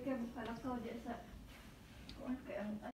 kan kalau kau jaksa kau kan